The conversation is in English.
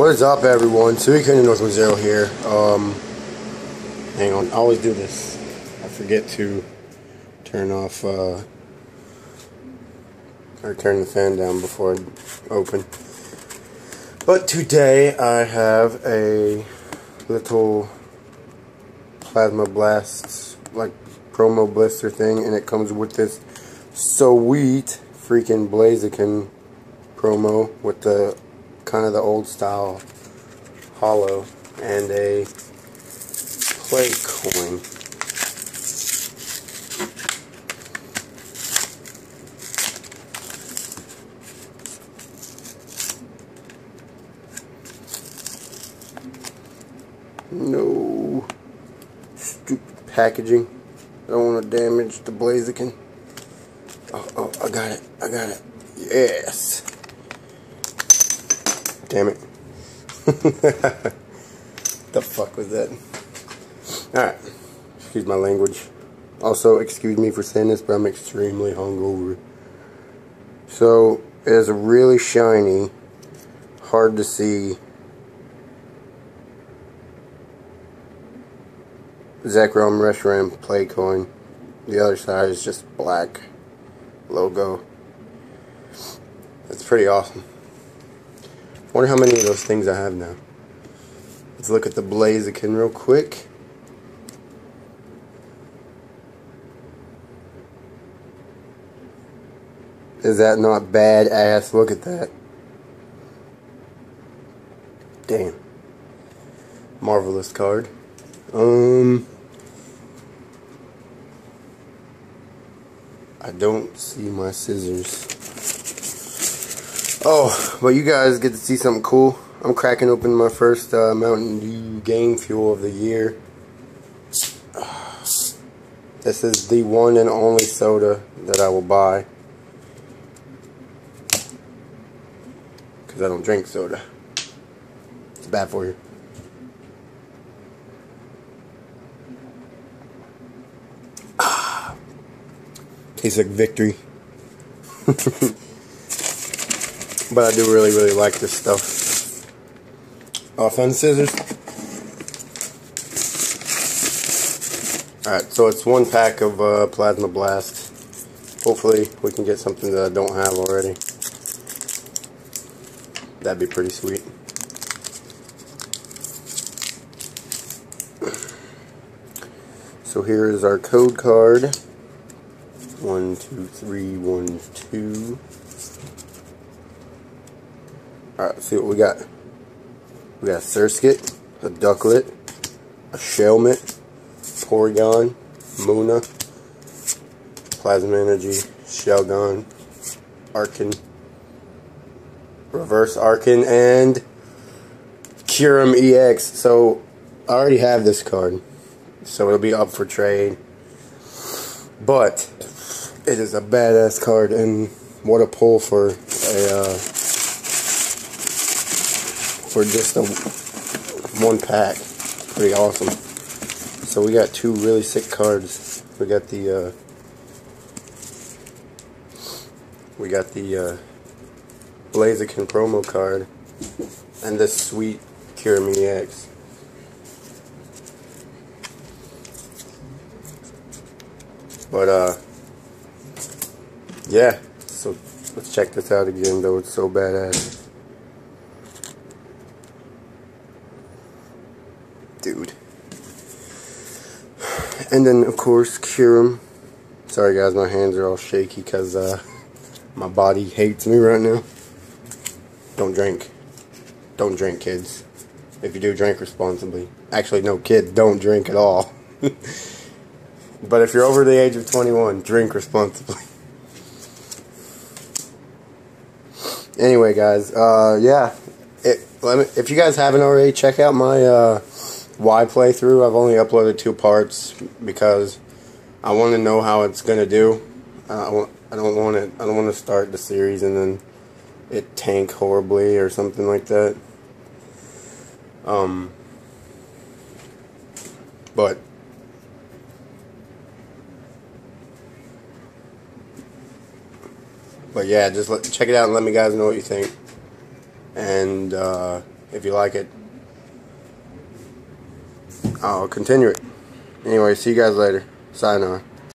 What is up, everyone? Suicune North Wind Zero here. Um, hang on, I always do this. I forget to turn off, uh, or turn the fan down before I open. But today I have a little Plasma Blast, like, promo blister thing, and it comes with this so sweet freaking Blaziken promo with the kind of the old style holo and a play coin. No stupid packaging. I don't want to damage the Blaziken. Oh, oh, I got it. I got it. Yes. Damn it. the fuck was that? Alright. Excuse my language. Also, excuse me for saying this, but I'm extremely hungover. So, it is a really shiny, hard to see Zekrom Reshiram play coin. The other side is just black logo. It's pretty awesome. Wonder how many of those things I have now. Let's look at the blaze Blaziken real quick. Is that not badass? Look at that. Damn. Marvelous card. Um... I don't see my scissors. Oh, but you guys get to see something cool. I'm cracking open my first uh, Mountain Dew Game Fuel of the year. This is the one and only soda that I will buy. Because I don't drink soda. It's bad for you. Tastes like victory. but I do really, really like this stuff. Off on scissors. Alright, so it's one pack of uh, Plasma Blast. Hopefully we can get something that I don't have already. That'd be pretty sweet. So here is our code card. One, two, three, one, two. Alright, see what we got. We got a Surskit, a Ducklett, a Shelmet, Porygon, Munna, Plasma Energy, Shelgon, Archen, Reverse Archen, and Kyurem EX. So, I already have this card. So it'll be up for trade. But it is a badass card, and what a pull for a uh, for just a one pack. Pretty awesome. So we got two really sick cards. We got the uh, we got the uh, Blaziken promo card and this sweet Kyurem EX. But uh yeah, so let's check this out again though, it's so badass. Dude. And then of course Kyurem. Sorry guys, my hands are all shaky because uh, my body hates me right now. Don't drink. Don't drink kids. If you do, drink responsibly. Actually, no kids, don't drink at all. but if you're over the age of 21, drink responsibly. anyway, guys, uh, yeah. It, me, if you guys haven't already, check out my uh, Y playthrough. I've only uploaded two parts because I want to know how it's gonna do. Uh, I don't want to. I don't want to start the series and then it tank horribly or something like that. Um, but But yeah, just let, check it out and let me guys know what you think. And uh, if you like it, I'll continue it. Anyway, see you guys later. Sign Sayonara.